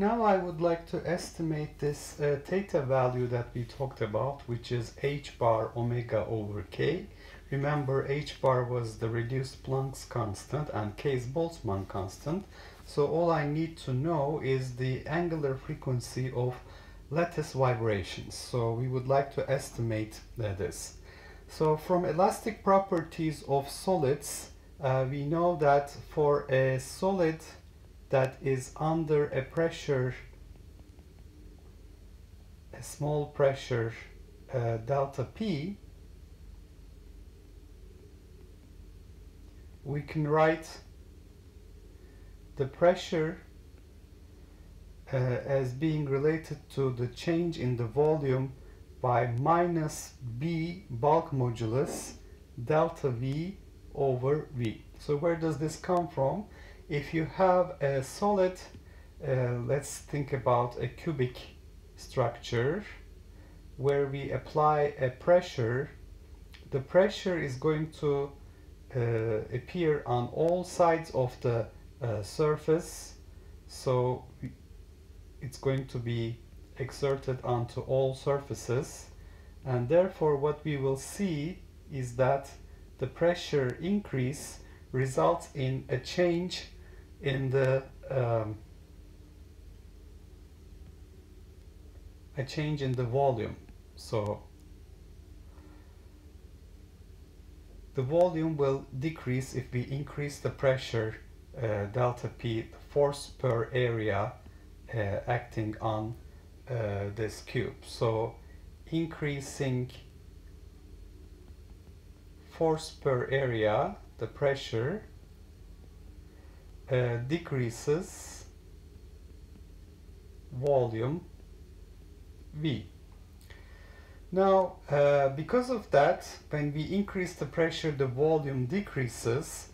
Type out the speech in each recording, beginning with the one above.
Now I would like to estimate this uh, theta value that we talked about, which is h bar omega over k. Remember h bar was the reduced Planck's constant and k is Boltzmann constant. So all I need to know is the angular frequency of lattice vibrations. So we would like to estimate uh, this. So from elastic properties of solids, uh, we know that for a solid that is under a pressure, a small pressure uh, delta P, we can write the pressure uh, as being related to the change in the volume by minus B bulk modulus delta V over V. So where does this come from? If you have a solid, uh, let's think about a cubic structure where we apply a pressure, the pressure is going to uh, appear on all sides of the uh, surface. So it's going to be exerted onto all surfaces. And therefore what we will see is that the pressure increase results in a change in the um, a change in the volume. So the volume will decrease if we increase the pressure uh, delta P force per area uh, acting on uh, this cube. So increasing force per area the pressure uh, decreases volume V. Now, uh, because of that, when we increase the pressure, the volume decreases.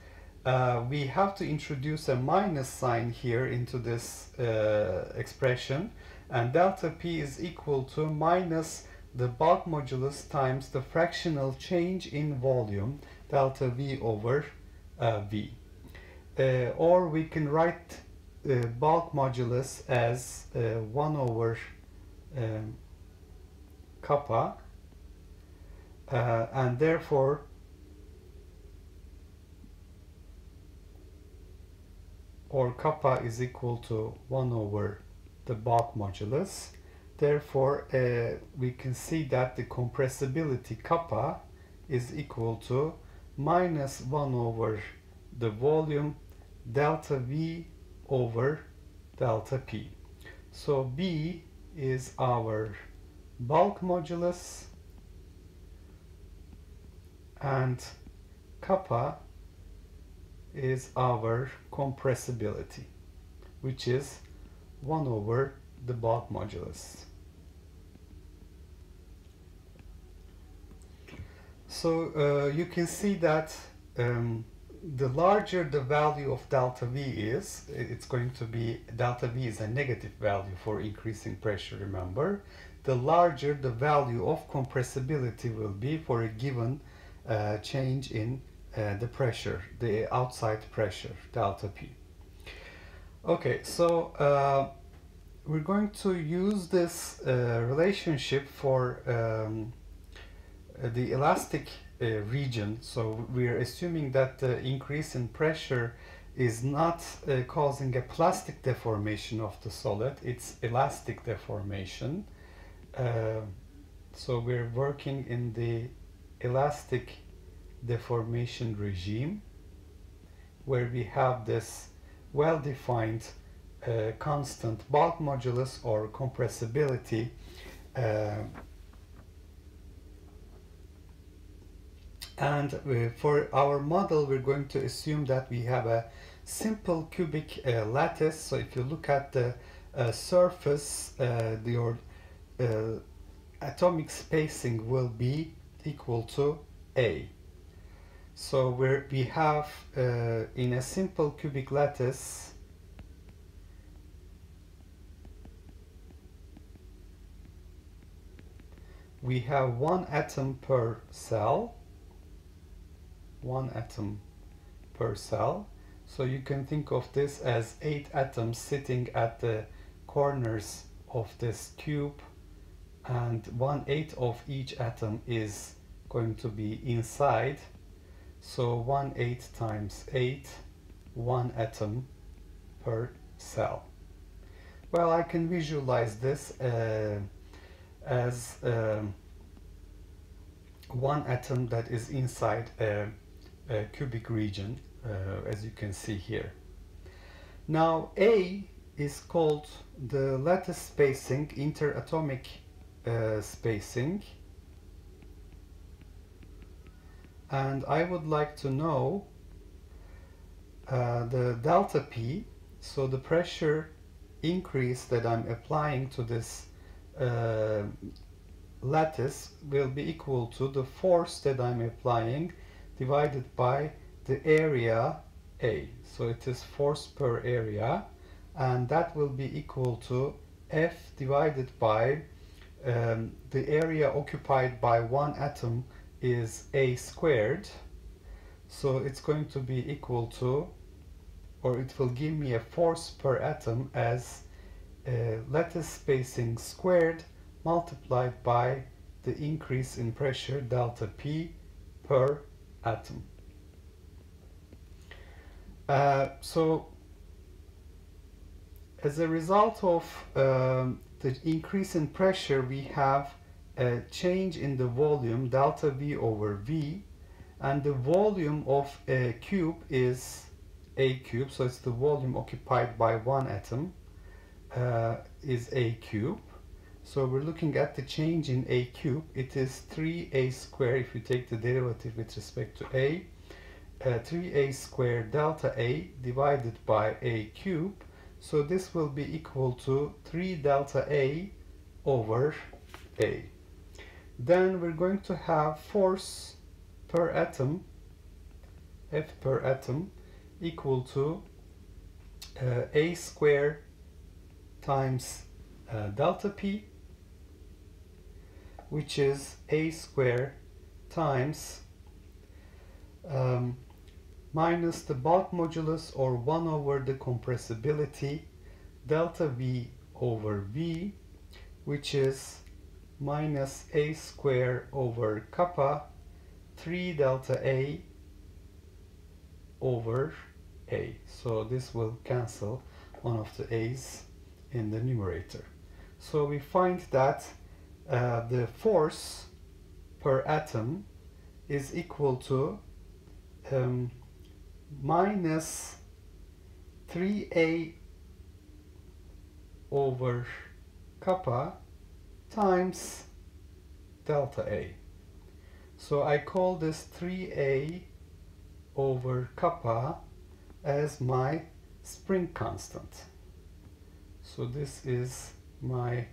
Uh, we have to introduce a minus sign here into this uh, expression, and delta P is equal to minus the bulk modulus times the fractional change in volume, delta V over uh, V or we can write uh, bulk modulus as uh, 1 over um, kappa uh, and therefore or kappa is equal to 1 over the bulk modulus. Therefore uh, we can see that the compressibility kappa is equal to minus 1 over the volume delta V over delta P. So B is our bulk modulus and kappa is our compressibility which is 1 over the bulk modulus. So uh, you can see that um, the larger the value of delta V is, it's going to be, delta V is a negative value for increasing pressure, remember, the larger the value of compressibility will be for a given uh, change in uh, the pressure, the outside pressure, delta P. Okay, so uh, we're going to use this uh, relationship for um, the elastic region. So we're assuming that the increase in pressure is not uh, causing a plastic deformation of the solid, it's elastic deformation. Uh, so we're working in the elastic deformation regime where we have this well-defined uh, constant bulk modulus or compressibility And uh, for our model, we're going to assume that we have a simple cubic uh, lattice. So if you look at the uh, surface, uh, your uh, atomic spacing will be equal to A. So where we have uh, in a simple cubic lattice, we have one atom per cell one atom per cell. So you can think of this as eight atoms sitting at the corners of this cube and one eighth of each atom is going to be inside so one eighth times 8 one atom per cell well I can visualize this uh, as um, one atom that is inside a, a cubic region uh, as you can see here. Now A is called the lattice spacing interatomic uh, spacing. And I would like to know uh, the delta P so the pressure increase that I'm applying to this uh, lattice will be equal to the force that I'm applying divided by the area A. So it is force per area and that will be equal to F divided by um, the area occupied by one atom is a squared. So it's going to be equal to or it will give me a force per atom as uh, lattice spacing squared multiplied by the increase in pressure delta P per atom. Uh, so as a result of um, the increase in pressure, we have a change in the volume delta V over V and the volume of a cube is a cube so it's the volume occupied by one atom uh, is a cube so we're looking at the change in a cube it is 3a squared if you take the derivative with respect to a. Uh, 3a squared delta a divided by a cube so this will be equal to 3 delta A over A. Then we're going to have force per atom, F per atom, equal to uh, A squared times uh, delta P, which is A square times um, minus the bulk modulus or 1 over the compressibility delta V over V which is minus a square over kappa 3 delta A over A. So this will cancel one of the A's in the numerator. So we find that uh, the force per atom is equal to um, minus 3a over kappa times delta A. So I call this 3a over kappa as my spring constant. So this is my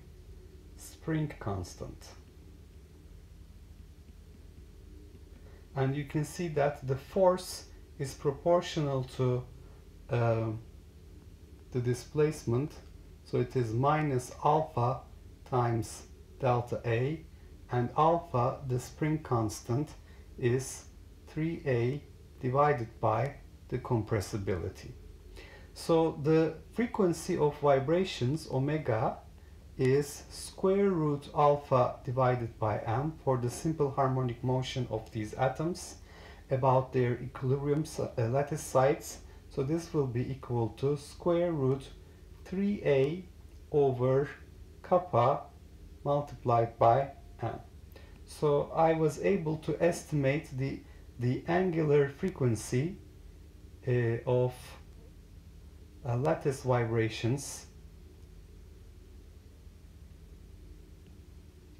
spring constant. And you can see that the force is proportional to uh, the displacement so it is minus alpha times delta A and alpha the spring constant is 3A divided by the compressibility. So the frequency of vibrations omega is square root alpha divided by m for the simple harmonic motion of these atoms about their equilibrium uh, lattice sites. So this will be equal to square root 3a over kappa multiplied by m. So I was able to estimate the, the angular frequency uh, of uh, lattice vibrations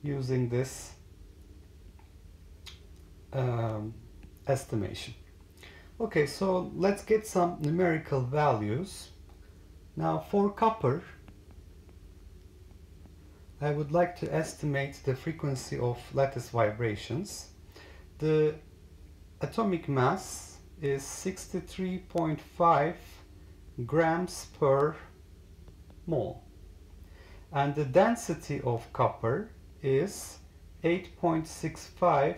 using this um, estimation. Okay, so let's get some numerical values. Now for copper, I would like to estimate the frequency of lattice vibrations. The atomic mass is 63.5 grams per mole and the density of copper is 8.65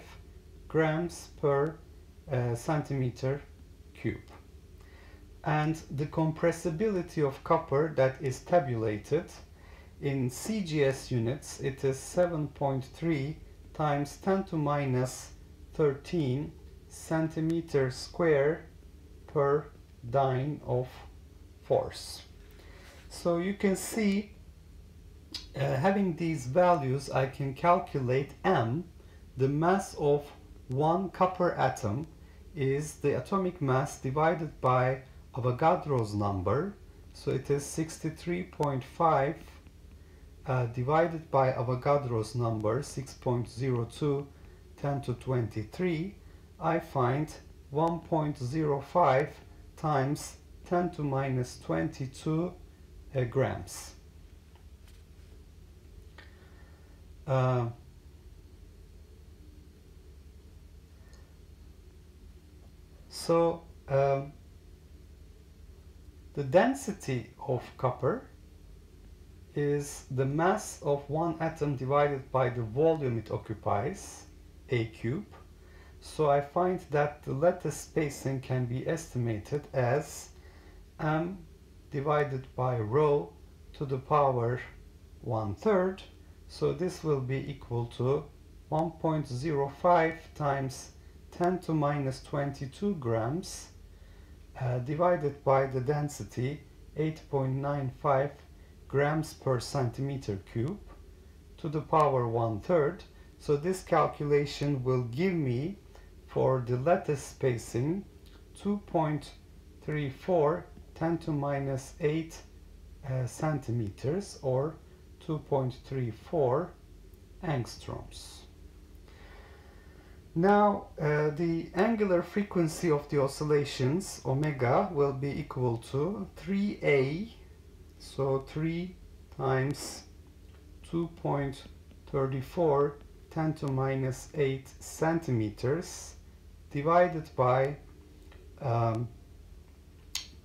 grams per uh, centimeter cube. And the compressibility of copper that is tabulated in CGS units it is 7.3 times 10 to minus 13 centimeter square per dyne of force. So you can see uh, having these values I can calculate m. The mass of one copper atom is the atomic mass divided by Avogadro's number. So it is 63.5 uh, divided by Avogadro's number 6.02 10 to 23 I find 1.05 times 10 to minus 22 uh, grams. Uh, so um, the density of copper is the mass of one atom divided by the volume it occupies, a cube. So I find that the lattice spacing can be estimated as m divided by rho to the power one third. So this will be equal to 1.05 times 10 to minus 22 grams uh, divided by the density 8.95 grams per centimeter cube to the power one third. So this calculation will give me for the lattice spacing 2.34 10 to minus 8 uh, centimeters or 2.34 angstroms. Now uh, the angular frequency of the oscillations omega will be equal to 3a so 3 times 2.34 10 to minus 8 centimeters divided by um,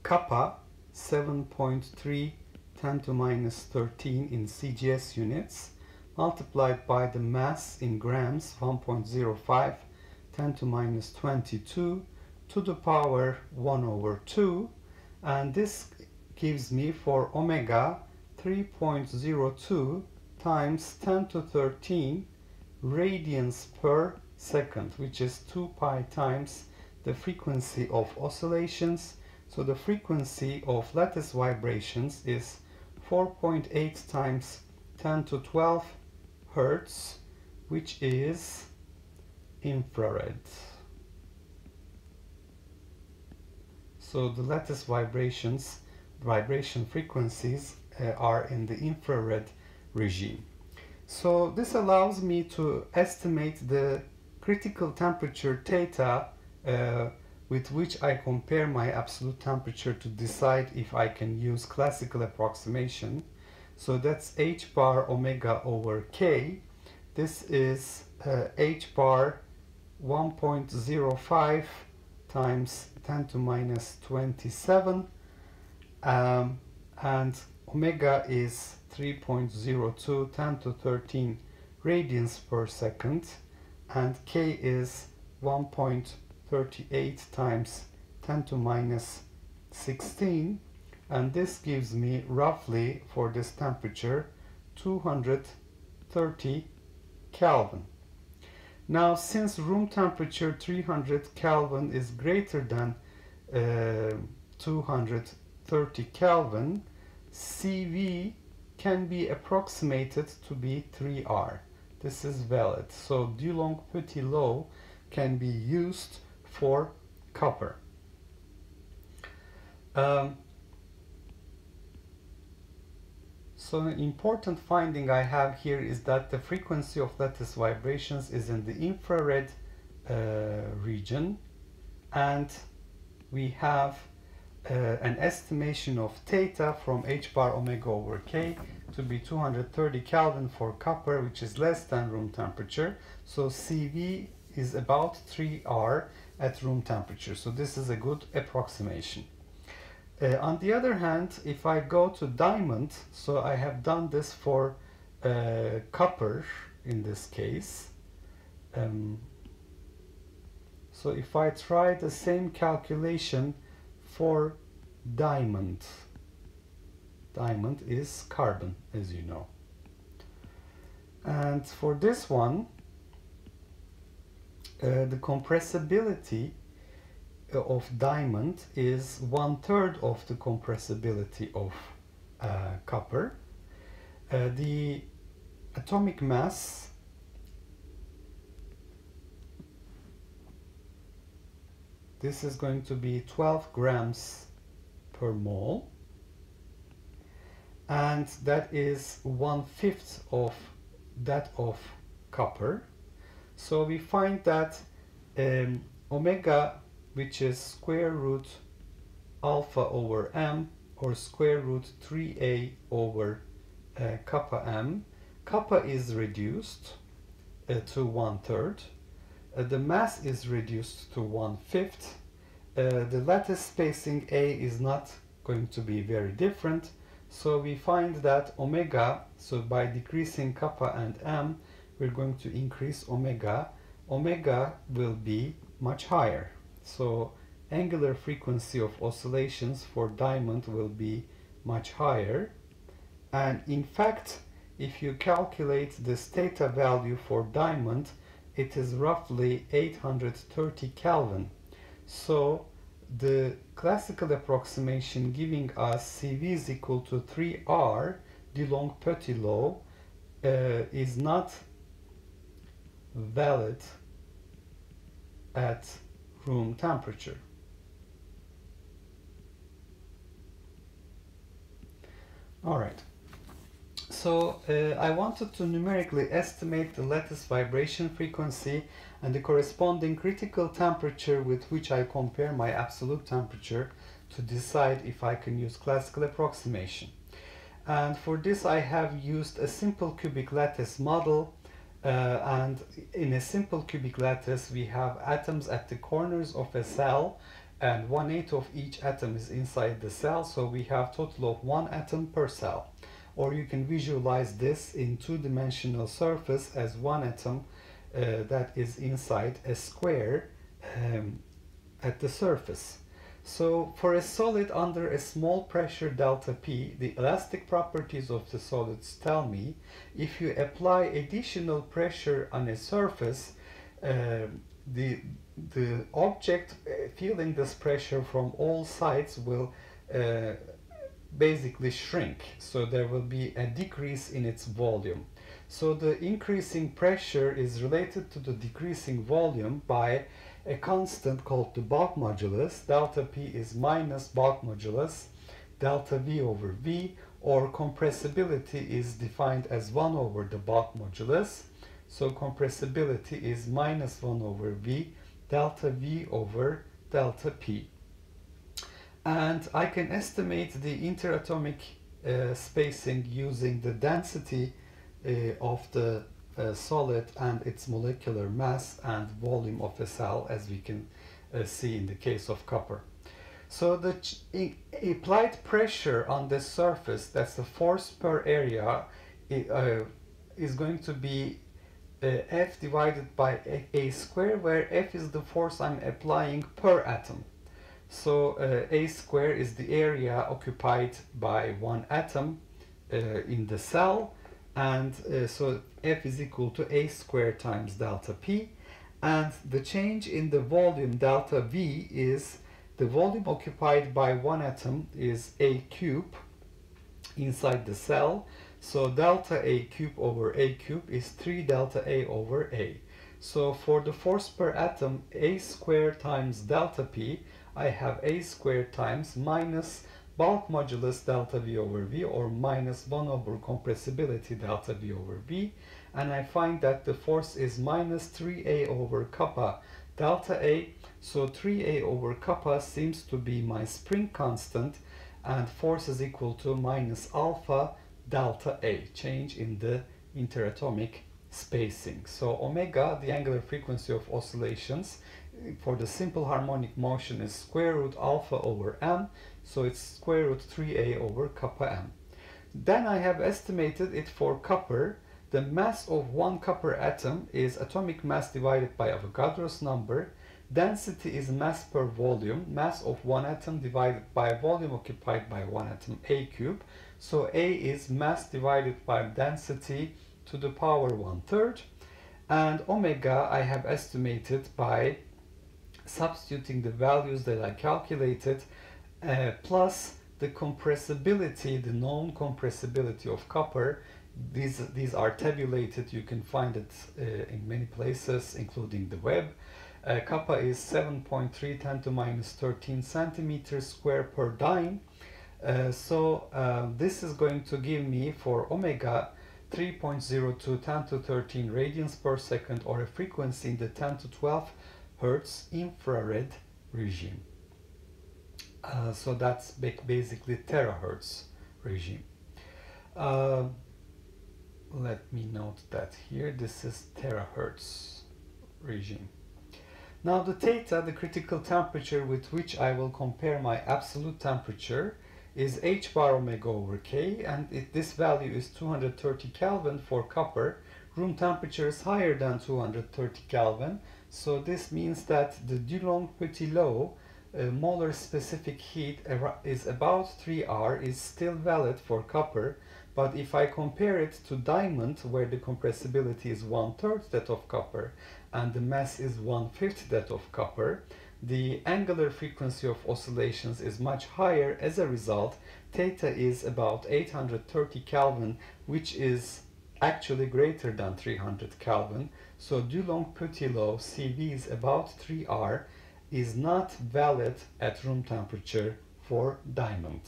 kappa 7.3 10 to minus 13 in CGS units multiplied by the mass in grams 1.05 10 to minus 22 to the power 1 over 2 and this gives me for omega 3.02 times 10 to 13 radians per second which is 2 pi times the frequency of oscillations. So the frequency of lattice vibrations is 4.8 times 10 to 12 hertz, which is infrared. So the lattice vibrations, vibration frequencies uh, are in the infrared regime. So this allows me to estimate the critical temperature theta uh, with which I compare my absolute temperature to decide if I can use classical approximation. So that's h bar omega over k. This is uh, h bar 1.05 times 10 to minus 27 um, and omega is 3.02 10 to 13 radians per second and k is 1. 38 times 10 to minus 16 and this gives me roughly for this temperature 230 Kelvin. Now since room temperature 300 Kelvin is greater than uh, 230 Kelvin, CV can be approximated to be 3R. This is valid. So Dulong-Petit law can be used for copper. Um, so an important finding I have here is that the frequency of lattice vibrations is in the infrared uh, region and we have uh, an estimation of theta from h bar omega over k to be 230 Kelvin for copper which is less than room temperature so CV is about 3R at room temperature. So this is a good approximation. Uh, on the other hand, if I go to diamond, so I have done this for uh, copper in this case. Um, so if I try the same calculation for diamond, diamond is carbon, as you know. And for this one, uh, the compressibility of diamond is one third of the compressibility of uh, copper. Uh, the atomic mass this is going to be 12 grams per mole and that is one fifth of that of copper so we find that um, omega which is square root alpha over m or square root 3a over uh, kappa m. Kappa is reduced uh, to one third. Uh, the mass is reduced to one fifth. Uh, the lattice spacing a is not going to be very different. So we find that omega, so by decreasing kappa and m, we're going to increase omega. Omega will be much higher. So angular frequency of oscillations for diamond will be much higher. And in fact, if you calculate the theta value for diamond, it is roughly 830 Kelvin. So the classical approximation giving us CV is equal to 3R, Dulong-Petit law, uh, is not valid at room temperature. All right. So uh, I wanted to numerically estimate the lattice vibration frequency and the corresponding critical temperature with which I compare my absolute temperature to decide if I can use classical approximation. And for this I have used a simple cubic lattice model uh, and in a simple cubic lattice we have atoms at the corners of a cell and one eighth of each atom is inside the cell so we have total of one atom per cell. Or you can visualize this in two-dimensional surface as one atom uh, that is inside a square um, at the surface so for a solid under a small pressure delta P, the elastic properties of the solids tell me if you apply additional pressure on a surface, uh, the, the object uh, feeling this pressure from all sides will uh, basically shrink. So there will be a decrease in its volume. So the increasing pressure is related to the decreasing volume by a constant called the bulk modulus. Delta P is minus bulk modulus delta V over V or compressibility is defined as 1 over the bulk modulus. So compressibility is minus 1 over V delta V over delta P. And I can estimate the interatomic uh, spacing using the density uh, of the uh, solid and its molecular mass and volume of a cell as we can uh, see in the case of copper. So the applied pressure on the surface, that's the force per area, uh, is going to be uh, F divided by a, a, square, where F is the force I'm applying per atom. So uh, A square is the area occupied by one atom uh, in the cell, and uh, so F is equal to A squared times delta P, and the change in the volume delta V is the volume occupied by one atom is A cube inside the cell. So delta A cube over A cube is 3 delta A over A. So for the force per atom, A squared times delta P, I have A squared times minus bulk modulus delta V over V or minus 1 over compressibility delta V over V. And I find that the force is minus 3A over kappa delta A. So 3A over kappa seems to be my spring constant and force is equal to minus alpha delta A, change in the interatomic spacing. So omega, the angular frequency of oscillations for the simple harmonic motion is square root alpha over m, so it's square root 3a over kappa m. Then I have estimated it for copper, the mass of one copper atom is atomic mass divided by Avogadro's number. Density is mass per volume, mass of one atom divided by volume occupied by one atom, A cube. So A is mass divided by density to the power one third. And omega I have estimated by substituting the values that I calculated uh, plus the compressibility, the known compressibility of copper. These, these are tabulated, you can find it uh, in many places, including the web. Uh, kappa is 7.3 10 to minus 13 centimeters square per dyne. Uh, so uh, this is going to give me for omega 3.02 10 to 13 radians per second or a frequency in the 10 to 12 hertz infrared regime. Uh, so that's basically terahertz regime. Uh, let me note that here this is terahertz regime. Now the theta, the critical temperature with which I will compare my absolute temperature is h bar omega over k and it, this value is 230 Kelvin for copper. Room temperature is higher than 230 Kelvin so this means that the Dulong-Petit law uh, molar specific heat is about 3R is still valid for copper but if I compare it to diamond where the compressibility is one third that of copper and the mass is one-fifth that of copper, the angular frequency of oscillations is much higher. As a result, theta is about 830 Kelvin, which is actually greater than 300 Kelvin. So Dulong-Petit law CV is about 3R is not valid at room temperature for diamond.